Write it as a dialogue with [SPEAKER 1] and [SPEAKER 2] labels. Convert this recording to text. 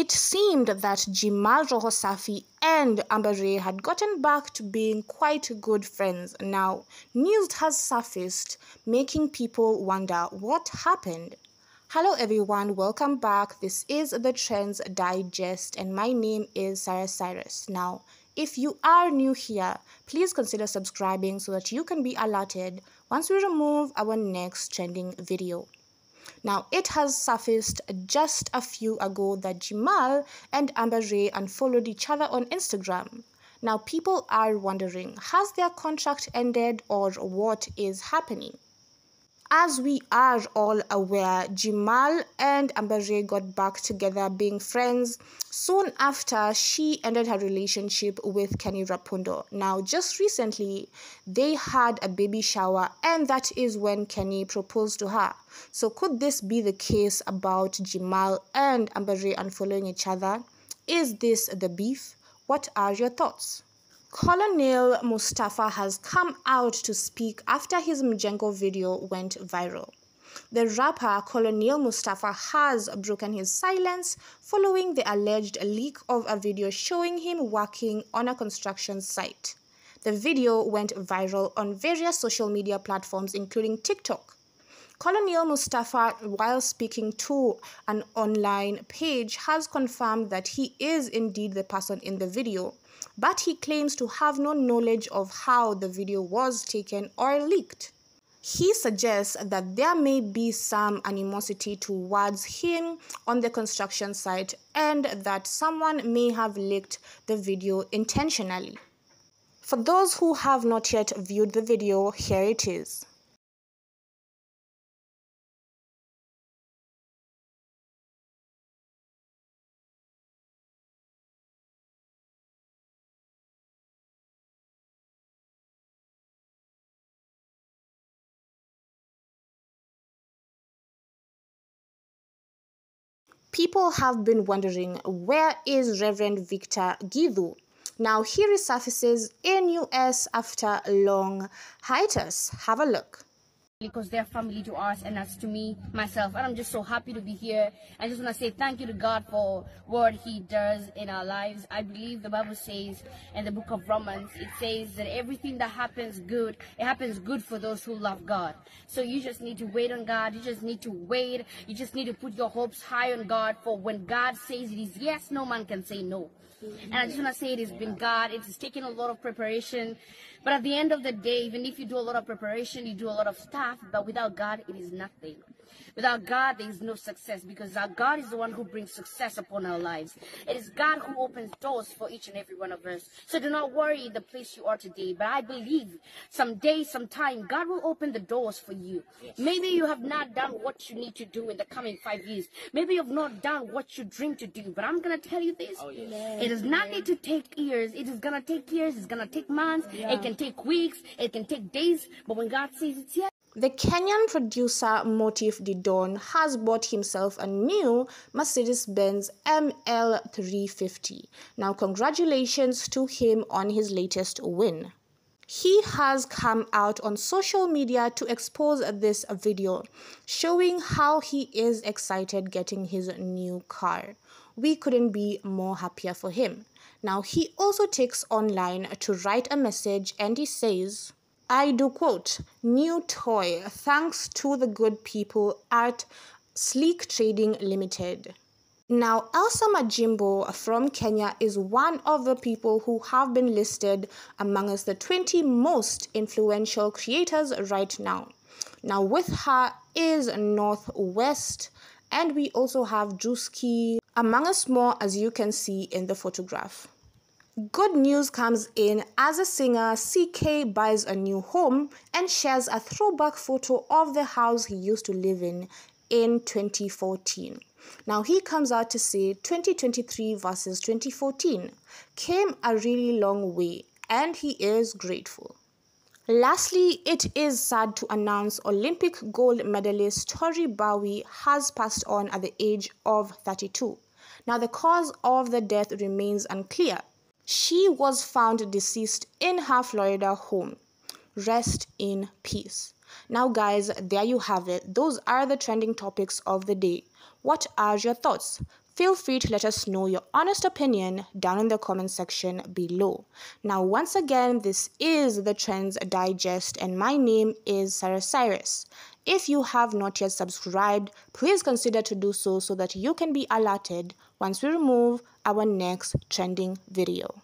[SPEAKER 1] It seemed that Jimal Rohosafi and Amber Ray had gotten back to being quite good friends. Now, news has surfaced, making people wonder what happened. Hello everyone, welcome back. This is the Trends Digest and my name is Sarah Cyrus. Now, if you are new here, please consider subscribing so that you can be alerted once we remove our next trending video. Now, it has surfaced just a few ago that Jimal and Amber Ray unfollowed each other on Instagram. Now, people are wondering has their contract ended or what is happening? As we are all aware, Jimal and Amber got back together being friends soon after she ended her relationship with Kenny Rapudo. Now, just recently, they had a baby shower, and that is when Kenny proposed to her. So, could this be the case about Jimal and Amber unfollowing each other? Is this the beef? What are your thoughts? Colonel Mustafa has come out to speak after his Mjengo video went viral. The rapper Colonel Mustafa has broken his silence following the alleged leak of a video showing him working on a construction site. The video went viral on various social media platforms including TikTok. Colonel Mustafa, while speaking to an online page, has confirmed that he is indeed the person in the video but he claims to have no knowledge of how the video was taken or leaked. He suggests that there may be some animosity towards him on the construction site and that someone may have leaked the video intentionally. For those who have not yet viewed the video, here it is. People have been wondering where is Reverend Victor Githu? Now he resurfaces in US after long hiatus. Have a look
[SPEAKER 2] because they're family to us and that's to me myself. And i'm just so happy to be here. I just want to say thank you to god for what he does in our lives. I believe the bible says in the book of romans it says that everything that happens good it happens good for those who love god. So you just need to wait on god. You just need to wait. You just need to put your hopes high on god for when god says it is yes no man can say no. And I just want to say it has been God. It has taken a lot of preparation. But at the end of the day, even if you do a lot of preparation, you do a lot of stuff, but without God, it is nothing. Without God, there is no success because our God is the one who brings success upon our lives. It is God who opens doors for each and every one of us. So do not worry the place you are today. But I believe someday, sometime, God will open the doors for you. Maybe you have not done what you need to do in the coming five years. Maybe you have not done what you dream to do. But I'm going to tell you this. Oh, yes. It does not need to take years. It is going to take years. It's going to take months. Yeah. It can take weeks. It can take days. But when God says it's yes,
[SPEAKER 1] the Kenyan producer Motif the Don has bought himself a new Mercedes-Benz ML350. Now congratulations to him on his latest win. He has come out on social media to expose this video, showing how he is excited getting his new car. We couldn't be more happier for him. Now he also takes online to write a message and he says, I do quote, new toy thanks to the good people at Sleek Trading Limited. Now, Elsa Majimbo from Kenya is one of the people who have been listed amongst the 20 most influential creators right now. Now, with her is Northwest, and we also have Juski among us more as you can see in the photograph. Good news comes in as a singer, CK buys a new home and shares a throwback photo of the house he used to live in in 2014. Now he comes out to say 2023 versus 2014 came a really long way and he is grateful. Lastly, it is sad to announce Olympic gold medalist Tori Bowie has passed on at the age of 32. Now, the cause of the death remains unclear, she was found deceased in her Florida home. Rest in peace. Now, guys, there you have it. Those are the trending topics of the day. What are your thoughts? Feel free to let us know your honest opinion down in the comment section below. Now, once again, this is the Trends Digest, and my name is Sarah Cyrus. If you have not yet subscribed, please consider to do so so that you can be alerted once we remove our next trending video.